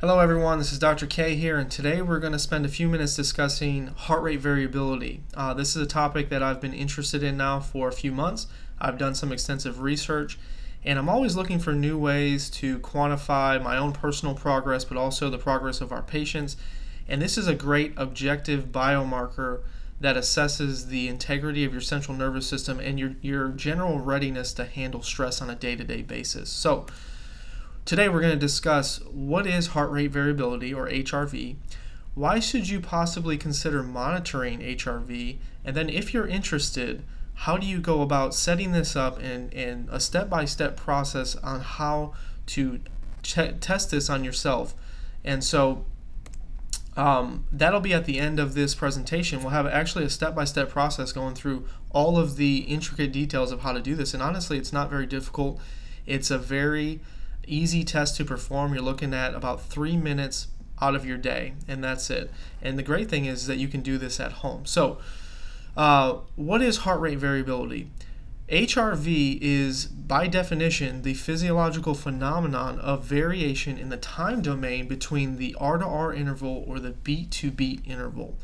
Hello everyone, this is Dr. K here, and today we're going to spend a few minutes discussing heart rate variability. Uh, this is a topic that I've been interested in now for a few months. I've done some extensive research, and I'm always looking for new ways to quantify my own personal progress, but also the progress of our patients. And this is a great objective biomarker that assesses the integrity of your central nervous system and your, your general readiness to handle stress on a day to day basis. So, Today we're going to discuss what is heart rate variability or HRV, why should you possibly consider monitoring HRV, and then if you're interested, how do you go about setting this up and, and a step-by-step process on how to test this on yourself. And so um, that'll be at the end of this presentation. We'll have actually a step-by-step process going through all of the intricate details of how to do this. And honestly, it's not very difficult. It's a very easy test to perform. You're looking at about three minutes out of your day, and that's it. And the great thing is that you can do this at home. So, uh, what is heart rate variability? HRV is, by definition, the physiological phenomenon of variation in the time domain between the R to R interval or the beat to beat interval.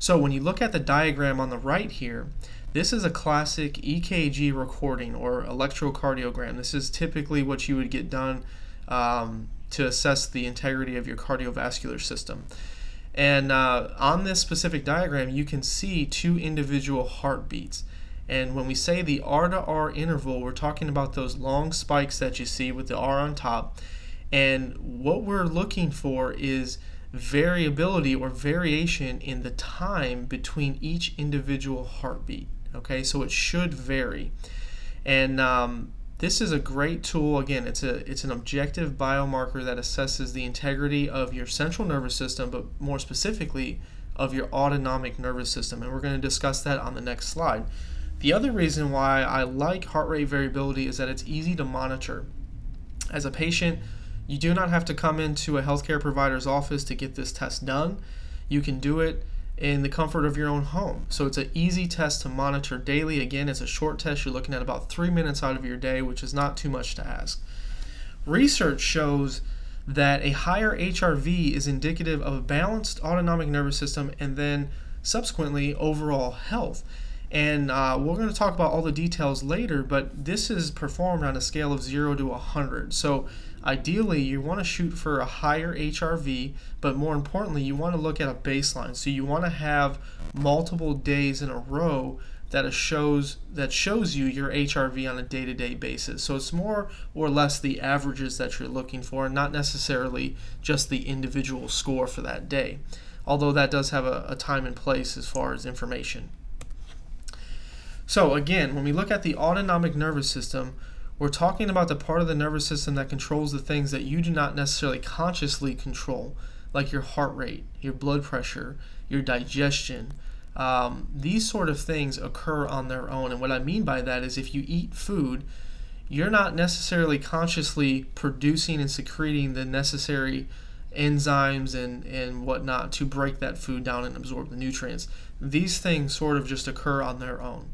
So, when you look at the diagram on the right here, this is a classic EKG recording or electrocardiogram. This is typically what you would get done um, to assess the integrity of your cardiovascular system. And uh, on this specific diagram, you can see two individual heartbeats. And when we say the R to R interval, we're talking about those long spikes that you see with the R on top. And what we're looking for is variability or variation in the time between each individual heartbeat. Okay, so it should vary. And um, this is a great tool. Again, it's a it's an objective biomarker that assesses the integrity of your central nervous system, but more specifically of your autonomic nervous system. And we're going to discuss that on the next slide. The other reason why I like heart rate variability is that it's easy to monitor. As a patient, you do not have to come into a healthcare provider's office to get this test done. You can do it in the comfort of your own home. So it's an easy test to monitor daily. Again, it's a short test. You're looking at about three minutes out of your day, which is not too much to ask. Research shows that a higher HRV is indicative of a balanced autonomic nervous system and then subsequently overall health. And uh, we're going to talk about all the details later, but this is performed on a scale of 0 to 100. So ideally, you want to shoot for a higher HRV, but more importantly, you want to look at a baseline. So you want to have multiple days in a row that shows that shows you your HRV on a day-to-day basis. So it's more or less the averages that you're looking for, and not necessarily just the individual score for that day. Although that does have a, a time and place as far as information. So again, when we look at the autonomic nervous system, we're talking about the part of the nervous system that controls the things that you do not necessarily consciously control, like your heart rate, your blood pressure, your digestion. Um, these sort of things occur on their own. And what I mean by that is if you eat food, you're not necessarily consciously producing and secreting the necessary enzymes and, and whatnot to break that food down and absorb the nutrients. These things sort of just occur on their own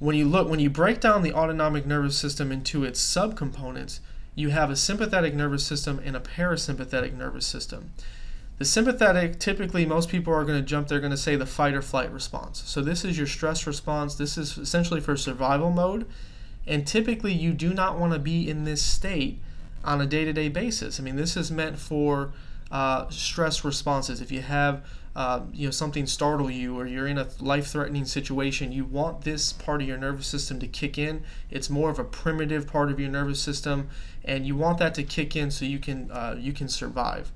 when you look when you break down the autonomic nervous system into its subcomponents you have a sympathetic nervous system and a parasympathetic nervous system. The sympathetic typically most people are going to jump they're going to say the fight or flight response. So this is your stress response. This is essentially for survival mode. And typically you do not want to be in this state on a day-to-day basis. I mean this is meant for uh, stress responses. If you have uh, you know something startle you or you're in a life-threatening situation you want this part of your nervous system to kick in. It's more of a primitive part of your nervous system and you want that to kick in so you can uh, you can survive.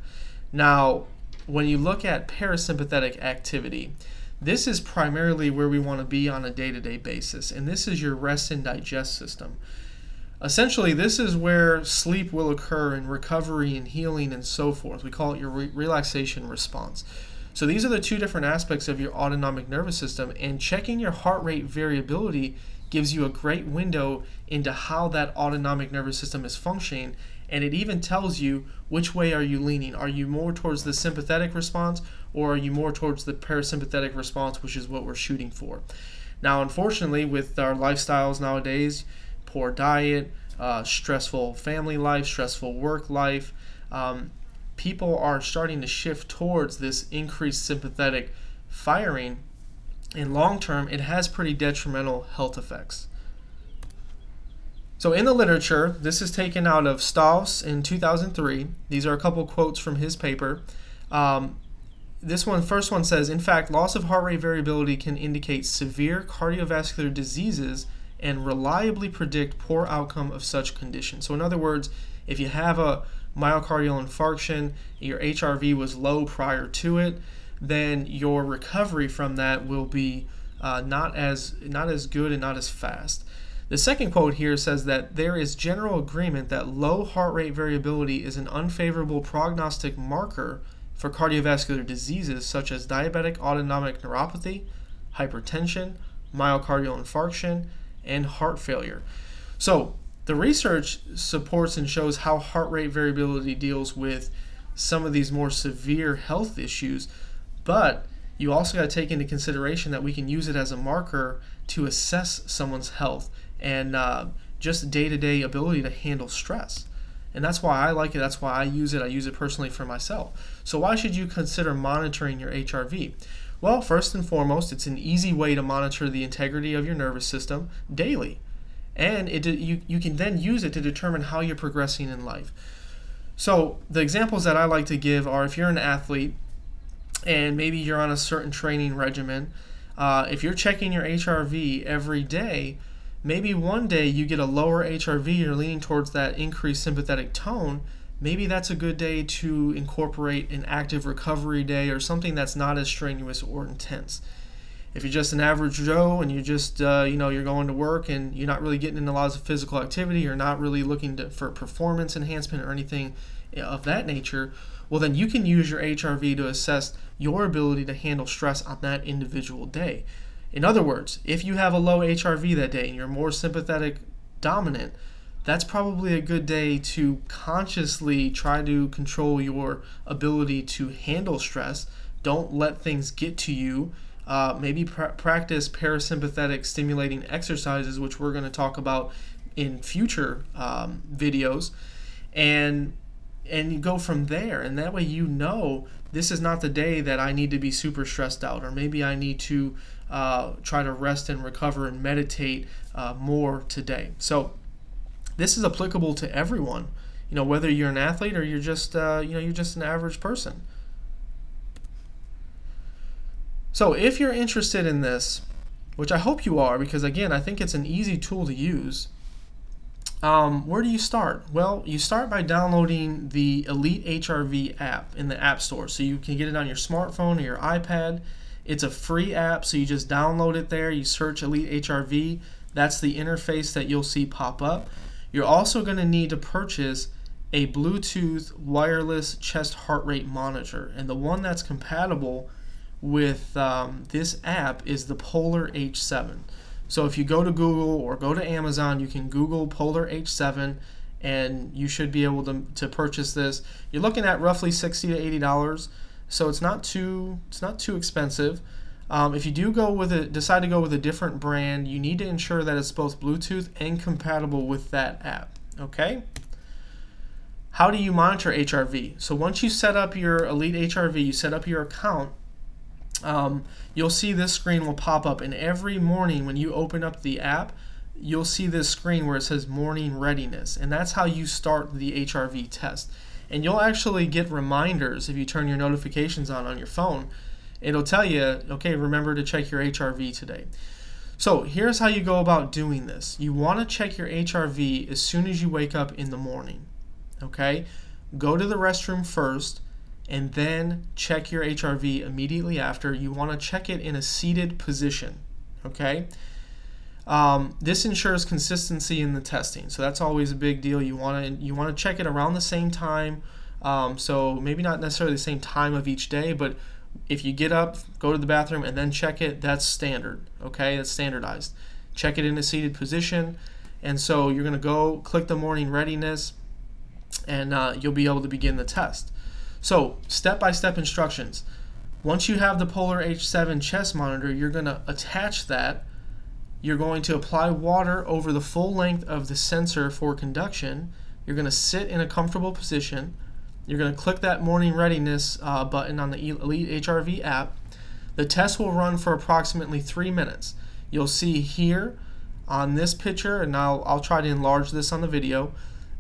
Now when you look at parasympathetic activity this is primarily where we want to be on a day-to-day basis and this is your rest and digest system essentially this is where sleep will occur and recovery and healing and so forth. We call it your re relaxation response. So these are the two different aspects of your autonomic nervous system, and checking your heart rate variability gives you a great window into how that autonomic nervous system is functioning and it even tells you which way are you leaning. Are you more towards the sympathetic response or are you more towards the parasympathetic response which is what we're shooting for? Now unfortunately with our lifestyles nowadays poor diet uh, stressful family life stressful work life um, people are starting to shift towards this increased sympathetic firing, in long term, it has pretty detrimental health effects. So, in the literature, this is taken out of Stauss in 2003. These are a couple quotes from his paper. Um, this one, first one says, in fact, loss of heart rate variability can indicate severe cardiovascular diseases and reliably predict poor outcome of such conditions. So, in other words, if you have a myocardial infarction, your HRV was low prior to it, then your recovery from that will be uh, not as not as good and not as fast. The second quote here says that there is general agreement that low heart rate variability is an unfavorable prognostic marker for cardiovascular diseases such as diabetic autonomic neuropathy, hypertension, myocardial infarction, and heart failure. So, the research supports and shows how heart rate variability deals with some of these more severe health issues, but you also got to take into consideration that we can use it as a marker to assess someone's health and uh, just day to day ability to handle stress. And that's why I like it. That's why I use it. I use it personally for myself. So, why should you consider monitoring your HRV? Well, first and foremost, it's an easy way to monitor the integrity of your nervous system daily. And it, you, you can then use it to determine how you're progressing in life. So, the examples that I like to give are if you're an athlete and maybe you're on a certain training regimen, uh, if you're checking your HRV every day, maybe one day you get a lower HRV, you're leaning towards that increased sympathetic tone, maybe that's a good day to incorporate an active recovery day or something that's not as strenuous or intense. If you're just an average Joe and you're just, uh, you know, you're going to work and you're not really getting into lots of physical activity, you're not really looking to, for performance enhancement or anything of that nature, well, then you can use your HRV to assess your ability to handle stress on that individual day. In other words, if you have a low HRV that day and you're more sympathetic dominant, that's probably a good day to consciously try to control your ability to handle stress. Don't let things get to you. Uh, maybe pr- practice parasympathetic stimulating exercises, which we're going to talk about in future um, videos, and and you go from there. And that way, you know this is not the day that I need to be super stressed out, or maybe I need to uh, try to rest and recover and meditate uh, more today. So this is applicable to everyone. You know, whether you're an athlete or you're just uh, you know you're just an average person. So if you're interested in this, which I hope you are, because again, I think it's an easy tool to use. Um, where do you start? Well, you start by downloading the Elite HRV app in the App Store. So you can get it on your smartphone or your iPad. It's a free app, so you just download it there. You search Elite HRV. That's the interface that you'll see pop up. You're also going to need to purchase a Bluetooth wireless chest heart rate monitor. And the one that's compatible with um, this app is the Polar H7. So if you go to Google or go to Amazon, you can Google Polar H7 and you should be able to, to purchase this. You're looking at roughly 60 to 80 dollars so it's not too it's not too expensive. Um, if you do go with a decide to go with a different brand, you need to ensure that it's both Bluetooth and compatible with that app. Okay. How do you monitor HRV? So once you set up your Elite HRV, you set up your account. Um, you'll see this screen will pop up, and every morning when you open up the app, you'll see this screen where it says morning readiness, and that's how you start the HRV test and you'll actually get reminders if you turn your notifications on on your phone. It'll tell you, okay, remember to check your HRV today. So here's how you go about doing this. You want to check your HRV as soon as you wake up in the morning. Okay? Go to the restroom first and then check your HRV immediately after. You want to check it in a seated position. Okay? Um, this ensures consistency in the testing, so that's always a big deal. You want to you want to check it around the same time. Um, so maybe not necessarily the same time of each day, but if you get up, go to the bathroom, and then check it, that's standard. Okay, that's standardized. Check it in a seated position, and so you're going to go click the morning readiness, and uh, you'll be able to begin the test. So step-by-step instructions. Once you have the Polar H7 chest monitor, you're going to attach that you're going to apply water over the full length of the sensor for conduction. You're going to sit in a comfortable position. You're going to click that morning readiness uh, button on the Elite HRV app. The test will run for approximately three minutes. You'll see here on this picture, and I'll, I'll try to enlarge this on the video.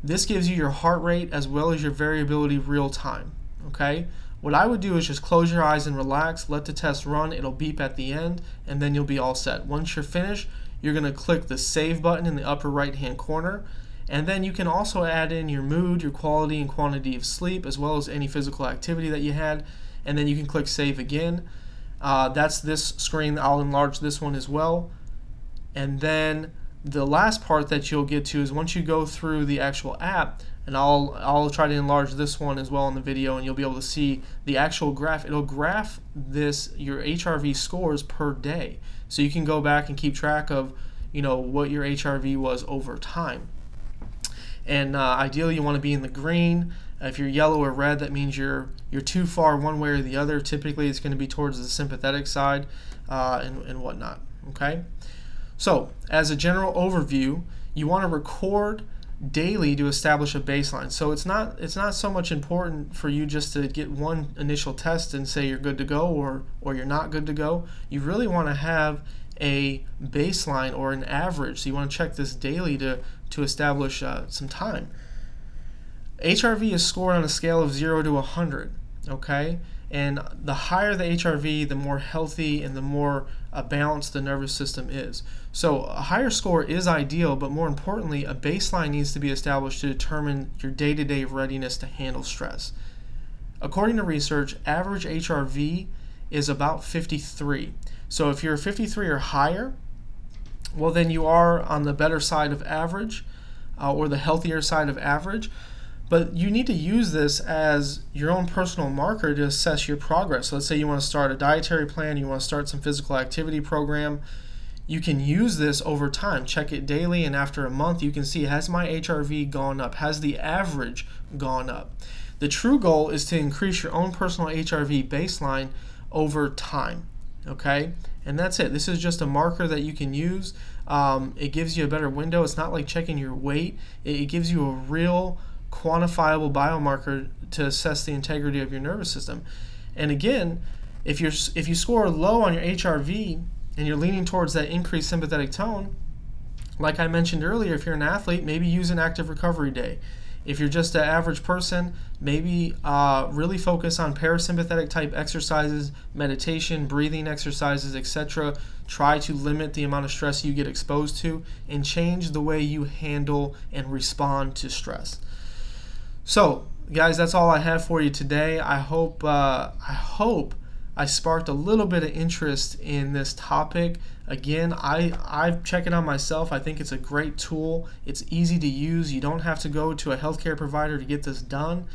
This gives you your heart rate as well as your variability real time. Okay. What I would do is just close your eyes and relax, let the test run, it'll beep at the end, and then you'll be all set. Once you're finished, you're going to click the save button in the upper right hand corner and then you can also add in your mood, your quality and quantity of sleep, as well as any physical activity that you had. And then you can click save again. Uh, that's this screen. I'll enlarge this one as well. And then the last part that you'll get to is once you go through the actual app, and I'll I'll try to enlarge this one as well in the video, and you'll be able to see the actual graph. It'll graph this your HRV scores per day, so you can go back and keep track of you know what your HRV was over time and uh, ideally you want to be in the green. if you're yellow or red, that means you're you're too far one way or the other. Typically, it's going to be towards the sympathetic side uh, and, and whatnot. Okay, so as a general overview, you want to record daily to establish a baseline. So it's not it's not so much important for you just to get one initial test and say you're good to go or or you're not good to go. You really want to have a baseline or an average. So you want to check this daily to, to establish uh, some time. HRV is scored on a scale of 0 to 100, okay? And the higher the HRV, the more healthy and the more uh, balanced the nervous system is. So a higher score is ideal, but more importantly, a baseline needs to be established to determine your day-to-day -day readiness to handle stress. According to research, average HRV is about 53. So if you're 53 or higher, well, then you are on the better side of average uh, or the healthier side of average. But you need to use this as your own personal marker to assess your progress. So let's say you want to start a dietary plan, you want to start some physical activity program. You can use this over time. Check it daily, and after a month, you can see has my HRV gone up? Has the average gone up? The true goal is to increase your own personal HRV baseline over time okay and that's it. This is just a marker that you can use. Um, it gives you a better window. It's not like checking your weight. It, it gives you a real quantifiable biomarker to assess the integrity of your nervous system. And again if you're if you score low on your HRV and you're leaning towards that increased sympathetic tone like I mentioned earlier if you're an athlete maybe use an active recovery day if you're just an average person, maybe uh, really focus on parasympathetic type exercises, meditation, breathing exercises, etc. Try to limit the amount of stress you get exposed to and change the way you handle and respond to stress. So, guys, that's all I have for you today. I hope uh, I hope I sparked a little bit of interest in this topic. Again, I, I check it on myself. I think it's a great tool. It's easy to use. You don't have to go to a healthcare provider to get this done.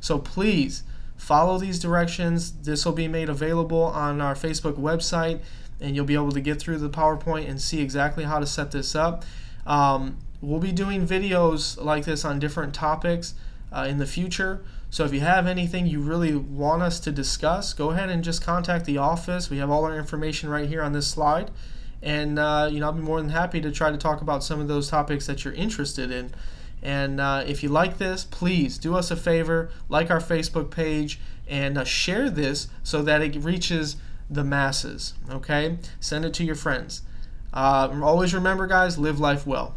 So please follow these directions. This will be made available on our Facebook website, and you'll be able to get through the PowerPoint and see exactly how to set this up. Um, we'll be doing videos like this on different topics uh, in the future. So if you have anything you really want us to discuss, go ahead and just contact the office. We have all our information right here on this slide. And uh, you know, I'll be more than happy to try to talk about some of those topics that you're interested in. And uh, if you like this, please do us a favor, like our Facebook page, and uh, share this so that it reaches the masses. Okay? Send it to your friends. Uh, always remember, guys, live life well.